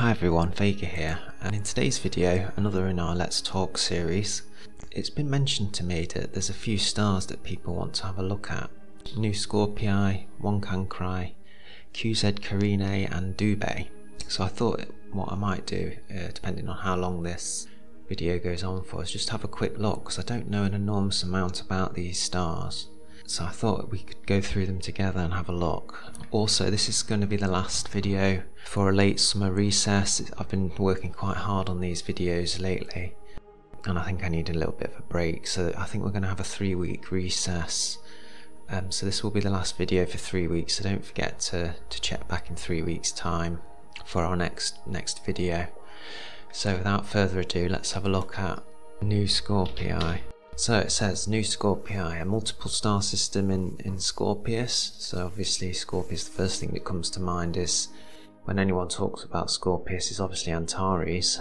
Hi everyone, Vega here, and in today's video, another in our Let's Talk series, it's been mentioned to me that there's a few stars that people want to have a look at. Nu Scorpii, One Cancri, QZ Carinae and Dubhe. So I thought what I might do, uh, depending on how long this video goes on for, is just have a quick look, because I don't know an enormous amount about these stars. So I thought we could go through them together and have a look. Also, this is going to be the last video for a late summer recess. I've been working quite hard on these videos lately and I think I need a little bit of a break. So I think we're going to have a three week recess. Um, so this will be the last video for three weeks. So don't forget to, to check back in three weeks time for our next next video. So without further ado, let's have a look at Nu Scorpii. So it says Nu Scorpii, a multiple star system in, in Scorpius. So obviously Scorpius, the first thing that comes to mind is when anyone talks about Scorpius is obviously Antares.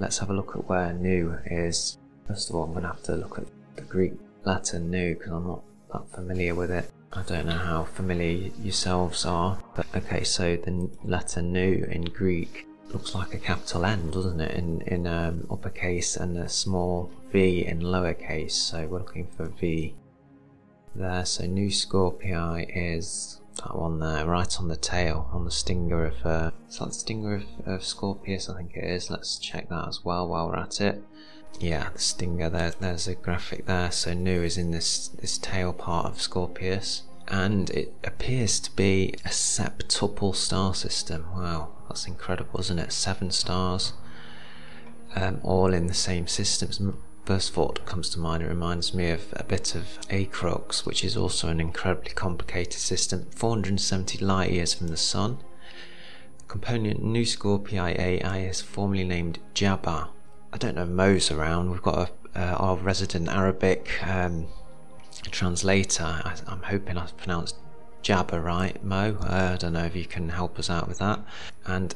Let's have a look at where Nu is. First of all, I'm going to have to look at the Greek letter Nu because I'm not that familiar with it. I don't know how familiar yourselves are, but okay, so the letter Nu in Greek looks like a capital N, doesn't it, in, in um, uppercase and a small v in lowercase. So we're looking for V there. So Nu Scorpii is that one there, right on the tail, on the stinger of, uh, is that the stinger of, of Scorpius? I think it is. Let's check that as well while we're at it. Yeah, the stinger there, there's a graphic there. So Nu is in this, this tail part of Scorpius. And it appears to be a septuple star system. Wow, that's incredible, isn't it? Seven stars, um, all in the same systems. First thought comes to mind, it reminds me of a bit of Acrux, which is also an incredibly complicated system, 470 light years from the Sun. Component Nu Scorpii AI is formerly named Jabba. I don't know Mo's around, we've got a, uh, our resident Arabic um, translator. I, am hoping I've pronounced Jabba right, Mo. Uh, I don't know if you can help us out with that. And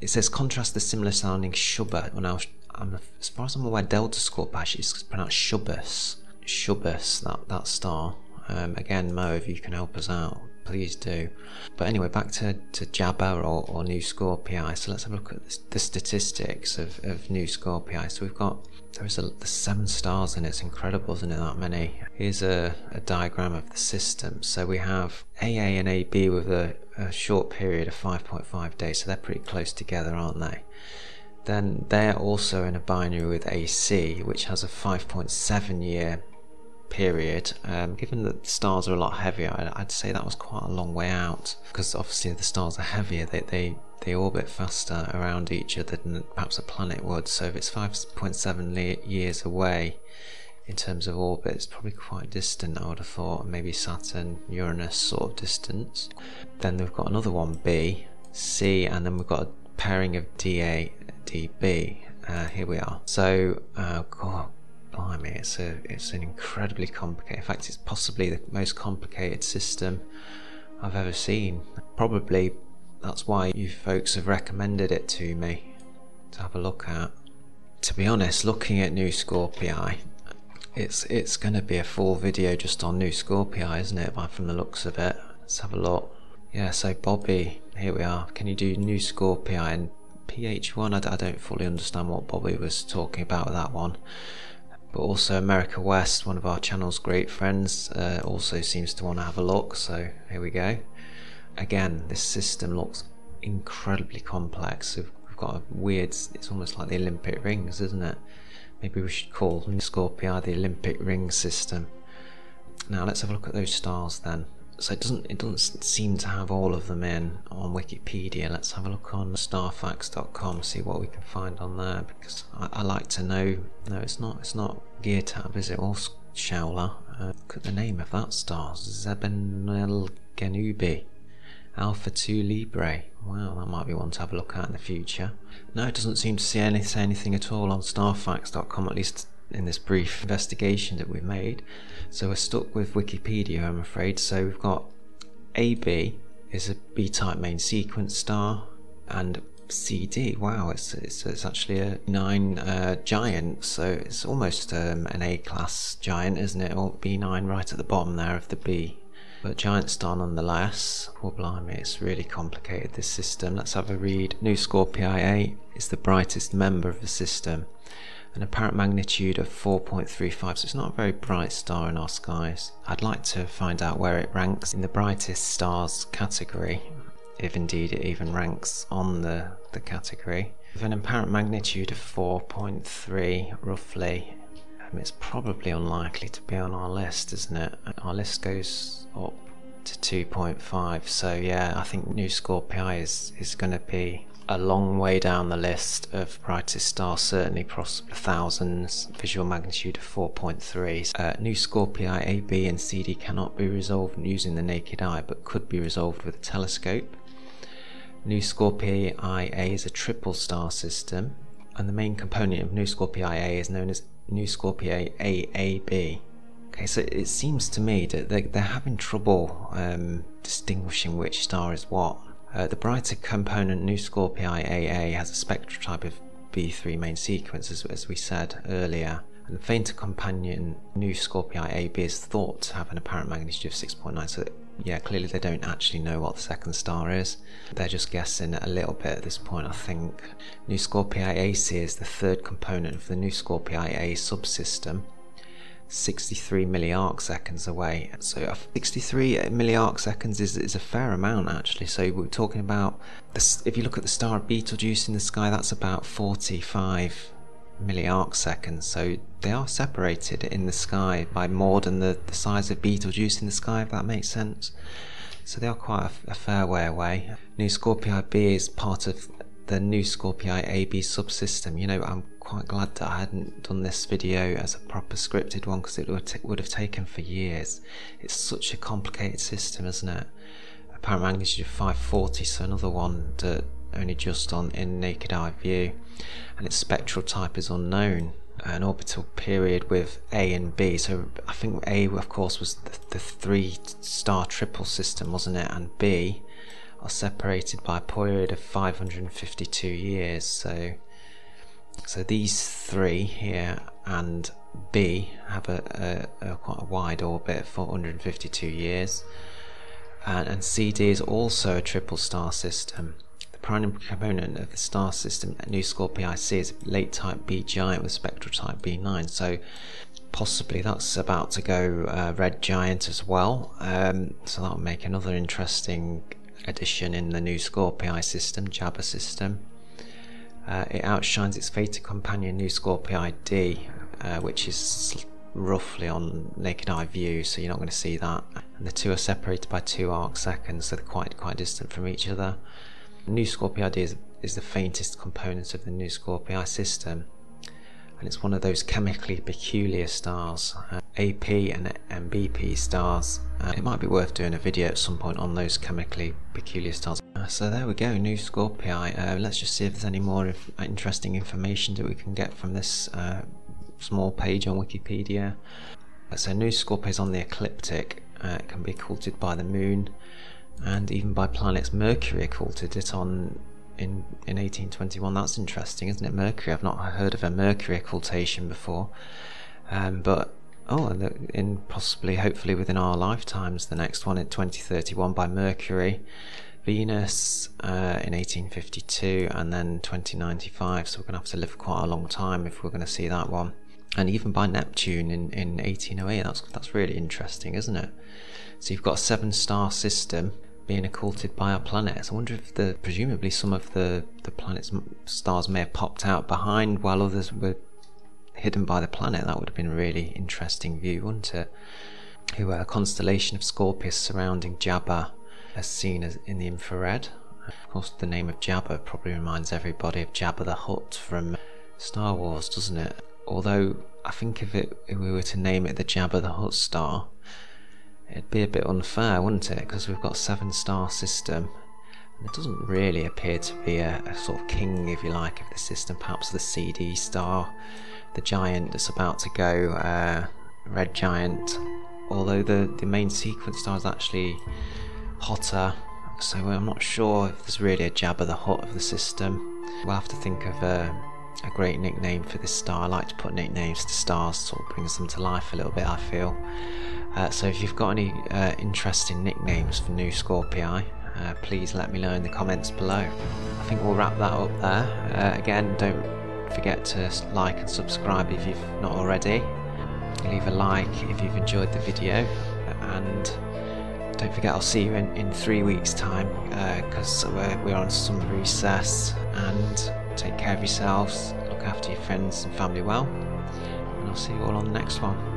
it says contrast the similar sounding Dschubba. Well, now I'm, as far as I'm aware, Delta Scorpii is pronounced Shubus. Shubus, that, that star. Um, again, Mo, if you can help us out, please do. But anyway, back to, to Jabba or, or Nu Scorpii. So let's have a look at the statistics of, of Nu Scorpii. So we've got there's, a, seven stars and it's incredible, isn't it, that many? Here's a, a diagram of the system. So we have AA and AB with a, a short period of 5.5 days, so they're pretty close together, aren't they? Then they're also in a binary with AC, which has a 5.7 year period. Um, given that the stars are a lot heavier, I'd say that was quite a long way out because obviously the stars are heavier. They, they they orbit faster around each other than perhaps a planet would. So if it's 5.7 years away in terms of orbit, it's probably quite distant. I would have thought maybe Saturn, Uranus sort of distance. Then we've got another one B, C, and then we've got a pairing of DA, DB. Uh, here we are. So, uh, God, blimey, it's a it's an incredibly complicated. In fact, it's possibly the most complicated system I've ever seen. Probably that's why you folks have recommended it to me to have a look at. To be honest, looking at Nu Scorpii, it's it's going to be a full video just on Nu Scorpii, isn't it? From the looks of it. Let's have a look. Yeah, so Bobby, here we are. Can you do Nu Scorpii and PH1? I, I don't fully understand what Bobby was talking about with that one but also America West, one of our channel's great friends, uh, also seems to want to have a look. So here we go. Again, this system looks incredibly complex. We've got a weird, it's almost like the Olympic rings, isn't it? Maybe we should call Scorpii the Olympic ring system. Now let's have a look at those stars then so it doesn't it doesn't seem to have all of them in on Wikipedia. Let's have a look on starfacts.com, see what we can find on there because I, I like to know. No, it's not. It's not Girtab, is it? Or Shaula. Uh, look at the name of that star, Zebenel Genubi. Alpha 2 Librae. Wow, that might be one to have a look at in the future. No, it doesn't seem to see any, say anything at all on starfacts.com, at least in this brief investigation that we've made. So we're stuck with Wikipedia, I'm afraid. So we've got AB is a B-type main sequence star, and CD. Wow, it's it's, it's actually a nine uh, giant, so it's almost um, an A-class giant, isn't it? Or B9 right at the bottom there of the B but giant star nonetheless. Oh blimey, it's really complicated this system. Let's have a read. Nu Scorpii A is the brightest member of the system. An apparent magnitude of 4.35, so it's not a very bright star in our skies. I'd like to find out where it ranks in the brightest stars category, if indeed it even ranks on the, the category. With an apparent magnitude of 4.3 roughly, um, it's probably unlikely to be on our list, isn't it? Our list goes up to 2.5, so yeah, I think Nu Scorpii is, is going to be a long way down the list of brightest stars, certainly across thousands, visual magnitude of 4.3. Uh, Nu Scorpii A, B and CD cannot be resolved using the naked eye, but could be resolved with a telescope. Nu Scorpii A is a triple star system, and the main component of Nu Scorpii A is known as Nu Scorpii AAB. Okay, so it seems to me that they're, they're having trouble um, distinguishing which star is what. Uh, the brighter component Nu Scorpii AA has a spectral type of B3 main sequence, as, as we said earlier, and the fainter companion Nu Scorpii AB is thought to have an apparent magnitude of 6.9, so yeah, clearly they don't actually know what the second star is. They're just guessing a little bit at this point, I think. Nu Scorpii AC is the third component of the Nu Scorpii A subsystem, 63 milliarc seconds away. So 63 milliarc seconds is, is a fair amount actually. So we're talking about, this, if you look at the star of Betelgeuse in the sky, that's about 45 milliarc seconds. So they are separated in the sky by more than the, the size of Betelgeuse in the sky, if that makes sense. So they are quite a, a fair way away. Nu Scorpii B is part of the Nu Scorpii AB subsystem. You know, I'm quite glad that I hadn't done this video as a proper scripted one because it would, have taken for years. It's such a complicated system, isn't it? Apparent magnitude of 540, so another one that only just on in naked eye view, and its spectral type is unknown. An orbital period with A and B. So I think A, of course, was the, the three star triple system, wasn't it? And B are separated by a period of 552 years. So, so these three here and B have a, a, a quite a wide orbit, 452 years, and, and CD is also a triple star system. The primary component of the star system Nu Scorpii C is late type B giant with spectral type B9 so possibly that's about to go uh, red giant as well. Um, so that will make another interesting addition in the Nu Scorpii system, Jabba system. Uh, it outshines its fated companion Nu Scorpii D uh, which is roughly on naked eye view so you're not going to see that and the two are separated by two arc seconds so they're quite quite distant from each other Nu Scorpii is, is the faintest component of the Nu Scorpii system, and it's one of those chemically peculiar stars. Uh, AP and MBP stars. Uh, it might be worth doing a video at some point on those chemically peculiar stars. Uh, so there we go, Nu Scorpii. Uh, let's just see if there's any more if, interesting information that we can get from this uh, small page on Wikipedia. Uh, so Nu Scorpii is on the ecliptic. it can be occulted by the moon and even by planets. Mercury occulted it on in in 1821. That's interesting, isn't it? Mercury. I've not heard of a Mercury occultation before, um, but oh, and in possibly, hopefully, within our lifetimes, the next one in 2031 by Mercury. Venus uh, in 1852 and then 2095 so we're going to have to live quite a long time if we're going to see that one and even by Neptune in, in 1808 that's, that's really interesting isn't it so you've got a seven star system being occulted by our planets. I wonder if the presumably some of the the planets stars may have popped out behind while others were hidden by the planet. That would have been a really interesting view, wouldn't it? Who a constellation of Scorpius surrounding Jabba, as seen as in the infrared. Of course, the name of Jabba probably reminds everybody of Jabba the Hutt from Star Wars, doesn't it? Although I think if it if we were to name it the Jabba the Hutt star, it'd be a bit unfair, wouldn't it? Because we've got seven star system. And it doesn't really appear to be a, a, sort of king, if you like, of the system. Perhaps the CD star, the giant that's about to go, uh, red giant. Although the, the main sequence star is actually hotter, so I'm not sure if there's really a jab Jabba the Hutt of the system. We'll have to think of a, a great nickname for this star. I like to put nicknames to stars, sort of brings them to life a little bit. I feel. Uh, so if you've got any uh, interesting nicknames for Nu Scorpii, uh, please let me know in the comments below. I think we'll wrap that up there. Uh, again, don't forget to like and subscribe if you've not already. Leave a like if you've enjoyed the video, and don't forget I'll see you in, in three weeks' time because uh, we're, we're on summer recess. And take care of yourselves, look after your friends and family well, and I'll see you all on the next one.